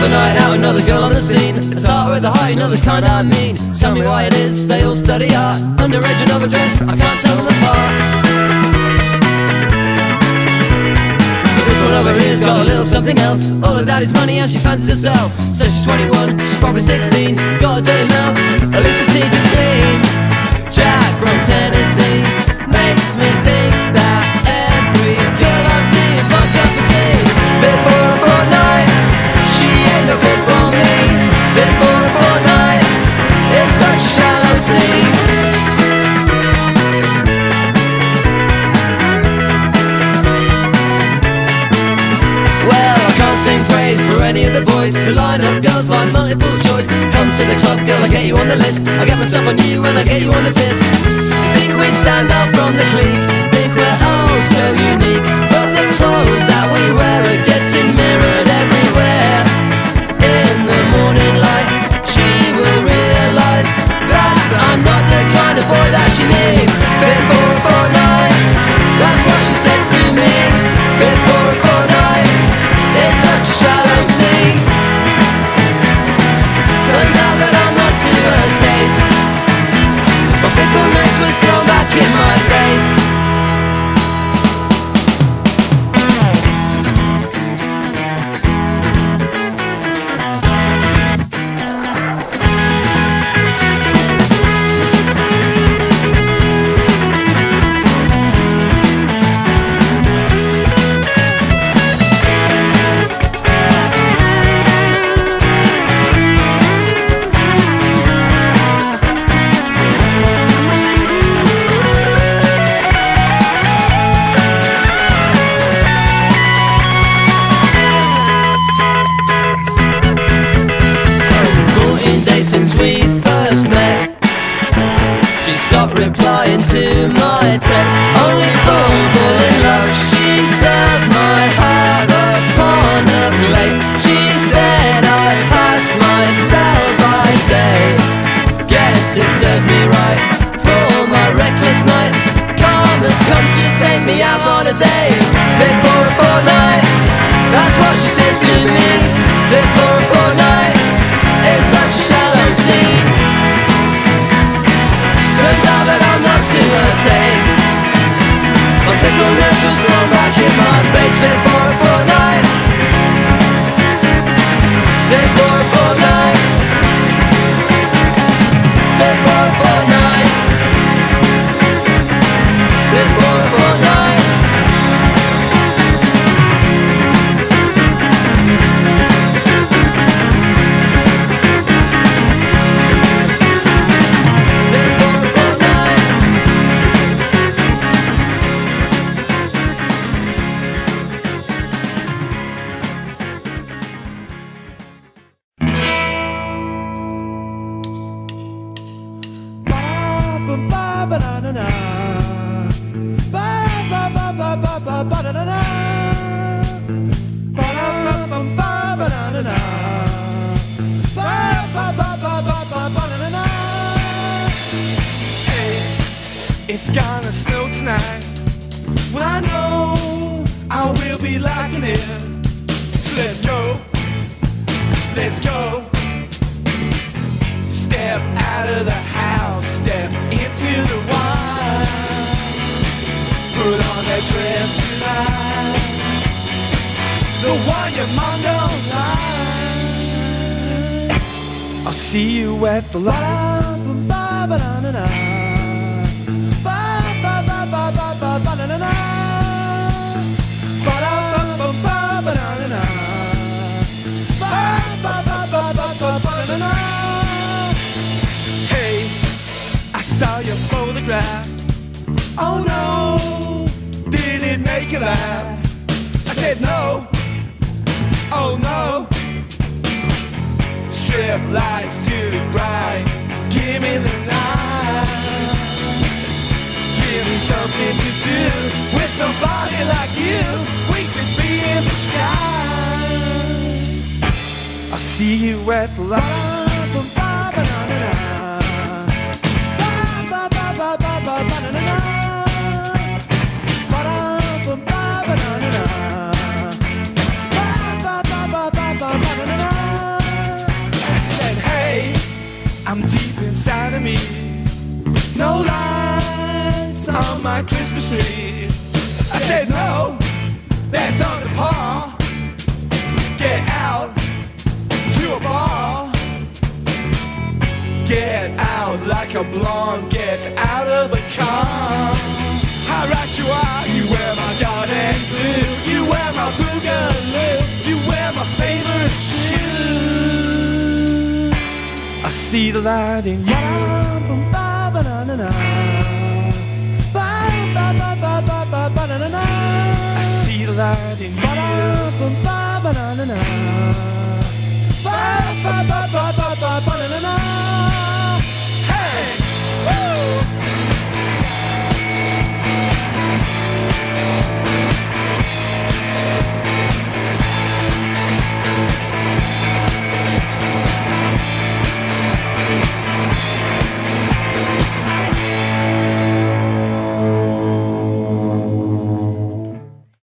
another night out, another girl on the scene. It's art with a heart, you know the kind I mean. Tell me why it is they all study art. Underage and overdressed, I can't tell them apart. This one over here's got a little something else. All of daddy's money and she fancies herself. Says she's 21, she's probably 16. Got a dirty mouth, at least the teeth are clean. Jack from Tennessee multiple choice. Come to the club, girl, I get you on the list. I get myself on you and I get you on the piss. Think we stand out from the clique, think we're oh so unique. But the clothes that we wear are to my text. Only fools fall in love. She served my heart upon a plate. She said I passed myself by day. Guess it serves me right for all my reckless nights. Karma's come to take me out on a date before a fortnight. That's what she said to me before a fortnight. It's such a shallow sea. It's gonna snow tonight. Well, I know I will be liking it. So let's go. Let's go. Step out of the house, step into the wine. Put on that dress tonight. The one your mom don't like. I'll see you at the lights. Laugh? I said no. Oh no. Strip lights too bright. Give me the night. Give me something to do with somebody like you. We could be in the sky. I'll see you at the light. no lights on my Christmas tree. I said, no, that's on the par. Get out to a bar. Get out like a blonde gets out of a car. How right you are, you wear my garden blue. You wear my boogaloo. You wear my favorite shoe. I see the light in you.